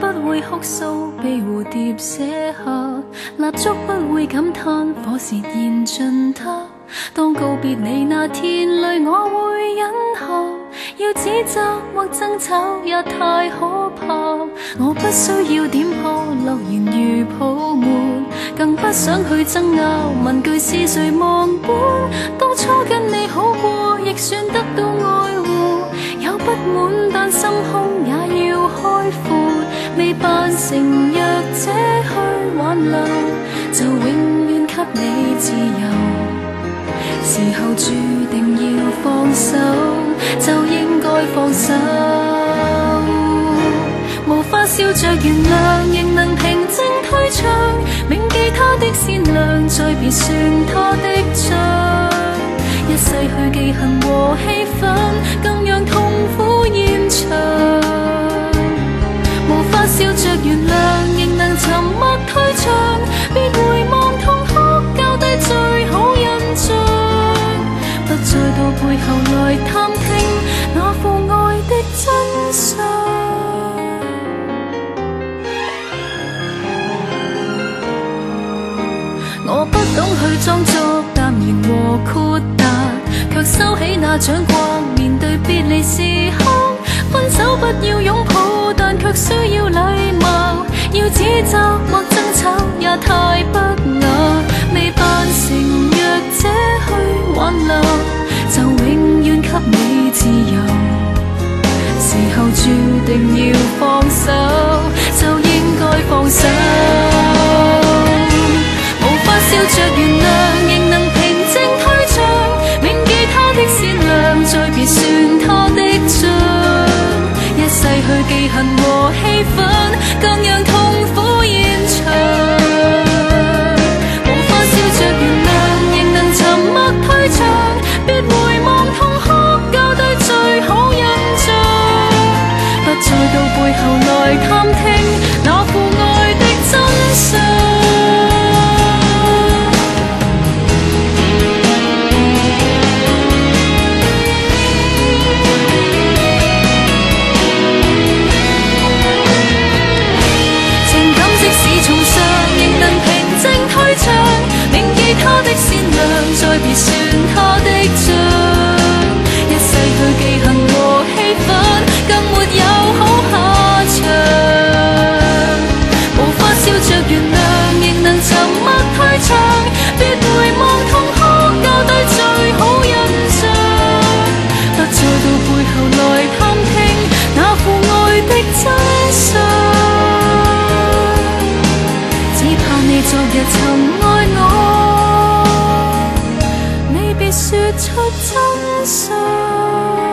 不会哭诉，被蝴蝶写下，蜡烛不会感叹，火舌燃尽它。当告别你那天，泪我会忍下，要指责或争吵也太可怕。我不需要点破，诺言如泡沫，更不想去争拗，问句是谁忘本？未扮成弱者去挽留，就永远给你自由。时候注定要放手，就应该放手。无法笑着原谅，仍能平静退场。铭记他的善良，再别算他的账。一世去记恨和气愤，懂去装作淡然和豁达，却收起那掌掴。面对别离时刻，分手不要拥抱，但却需要礼貌。要指责或争吵也太不雅，未扮成弱者去挽留，就永远给你自由。时候注定要放手，就应该放手。若曾爱我你别说出真相。